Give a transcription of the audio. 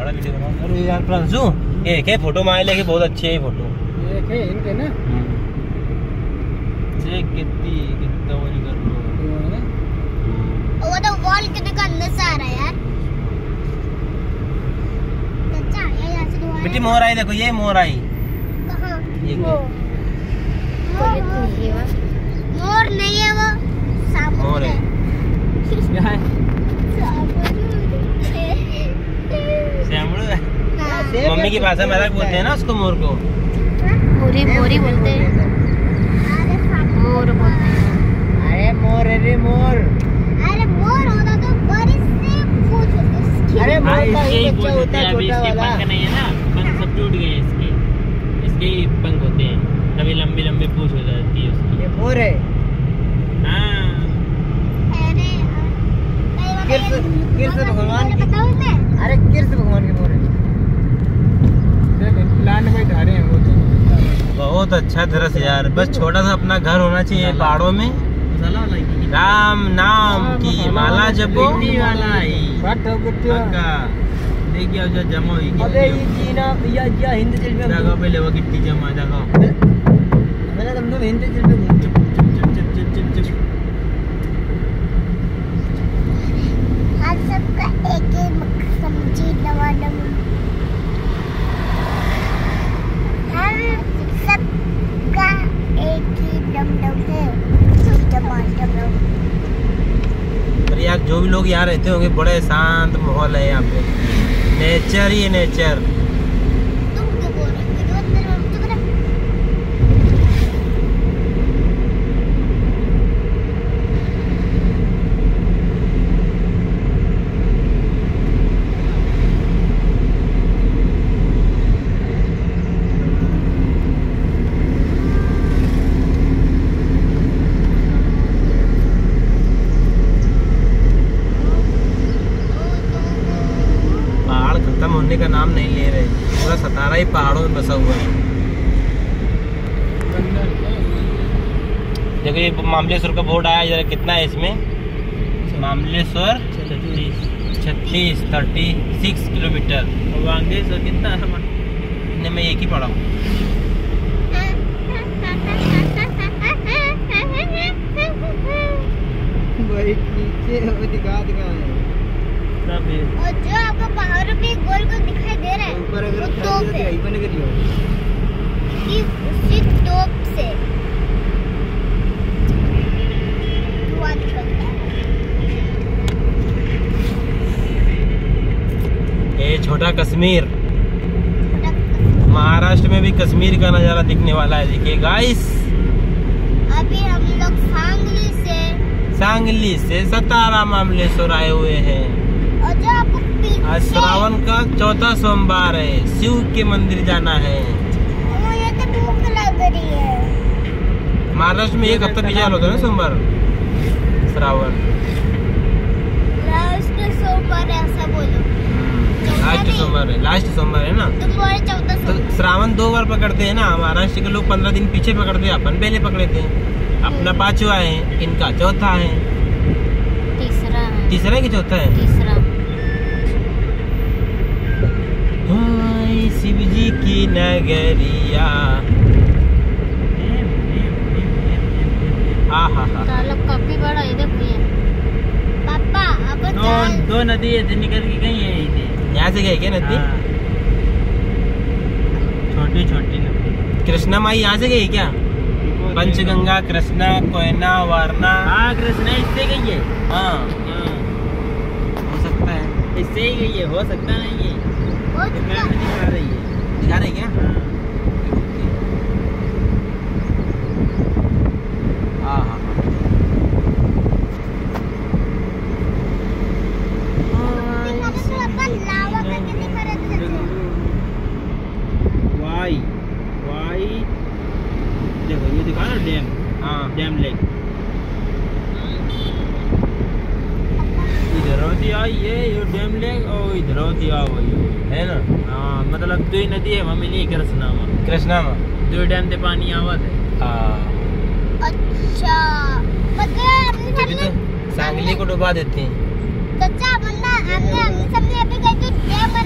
बड़ा वीडियो बना अरे यार प्रांशु एक है फ़ोटो मारे लेके बहुत अच्छी है ये फ़ोटो एक है इनके ना? चेक कितनी कितना वो कर वो है वो तो वॉल कितने का अंदर से आ रहा है यार। ये बेटी मोर आई देखो ये मोर आई कहाँ? ये मोर मोर नहीं है वो साबुन मोर है। क्या है श्यामल हाँ। मम्मी की भाषा में अलग बोलते हैं ना उसको मोर को। मोरी मोरी बोलते हैं। अरे मोर बोलते हैं। अरे मोर अरे मोर। अरे मोर होता तो बड़ी से पूछ उसकी अरे हाँ मोर का ही ही बच्चा होता है छोटा वाला। पंख नहीं है ना पंख सब टूट गए इसके। इसके ही पंख होते हैं। तभी लंबी लंबी पूछ हो जाती है उसकी। ये मोर है। हाँ। अरे कृष्ण- कृष्ण भगवान की- अरे कृष्ण भगवान के मोर है। प्लांट में धारे हैं वो तो। बहुत अच्छा दृश्य यार। बस छोटा सा अपना घर होना चाहिए पहाड़ों में। राम नाम की माला जपो। ही। बट हो गया पक्का देखिए जो जमा हुई अबे ये गिट्टी या या हिंद चल में जगह पे ले वो गिट्टी जमा जगह मैंने तुम लोग हिंद चल में घूम और यार, जो भी लोग यहाँ रहते होंगे, बड़े शांत माहौल है यहाँ पे। नेचर है नेचर तुम क्यों बोल रहे हो वीडियो अंदर हम चुप रहे पहाड़ खत्म का नाम नहीं ले रहे। पूरा सतारा ही पहाड़ों में बसा हुआ है। देखो ये मामलेश्वर का बोर्ड आया जरा कितना है इसमें? मामलेश्वर छत्तीस। Thirty six kilometre. और वांगे सर कितना है नहीं मैं एक ही पढ़ा हूँ। नीचे दिखा दिखा है। ये और जो आपको पहाड़ों पे गोल गोल दिखाई दे रहा है ऊपर अगर तोप है। बन गई हो कि उसी तोप से धुआँ निकलता है। ये छोटा कश्मीर। महाराष्ट्र में भी कश्मीर का नज़ारा दिखने वाला है। देखिए गाइस अभी हम लोग सांगली से सांगली से सतारा मामलेश्वर आए हुए हैं। आज श्रावण का चौथा सोमवार है। शिव के मंदिर जाना है। तो भूख लग रही है। महाराष्ट्र में एक हफ़्ता पीछे होता है ना सोमवार? श्रावण। लास्ट सोमवार ऐसा बोलो। है लास्ट सोमवार है ना? चौथा तो श्रावण दो बार पकड़ते हैं ना महाराष्ट्र के लोग पंद्रह दिन पीछे पकड़ते हैं अपन पहले पकड़े थे अपना पांचवा है इनका चौथा है। तीसरा है। तीसरा है कि चौथा है तीसरा हाय शिव जी की नगरिया। आ हा हा। तालाब काफ़ी बड़ा है पापा अब दो दो नदी है निकल के गई है यहाँ से गए क्या नदी? हाँ। छोटी छोटी नदी। कृष्णा माई यहाँ से गई क्या? पंचगंगा कृष्णा कोयना वारना हाँ कृष्णा इससे गई है। हाँ। हाँ, हो सकता है। इससे ही गई है हो सकता नहीं है। हो ये चुका मैप में दिखा रही है दिखा रहे क्या हाँ। हाँ हाँ दिखा दे तो अपन लावा करके दिखा रहे थे वाई वाई देखो ये दिखा ना डैम हाँ डैम लेक इधर होती आई ये ये डैम लेक और इधर होती आ वही है ना? हाँ मतलब दो ही नदी है मम्मी नहीं कृष्णा में कृष्णा में दो डैम से पानी आवत है हाँ। अच्छा मतलब हमने तो सांगली को डुबा देते हैं। चाचा बंदा हमने हमने सबने अभी गए तो डैम